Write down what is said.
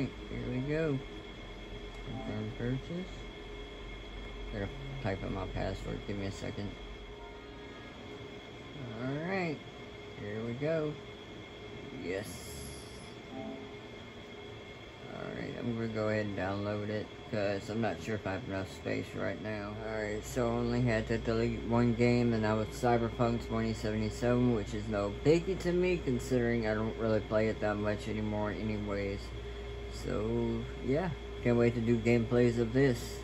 Alright, here we go. Confirm purchase. Gotta type in my password. Give me a second. Alright, here we go. Yes. Alright, I'm gonna go ahead and download it because I'm not sure if I have enough space right now. Alright, so I only had to delete one game and that was Cyberpunk 2077, which is no biggie to me considering I don't really play it that much anymore anyways. So, yeah, can't wait to do gameplays of this.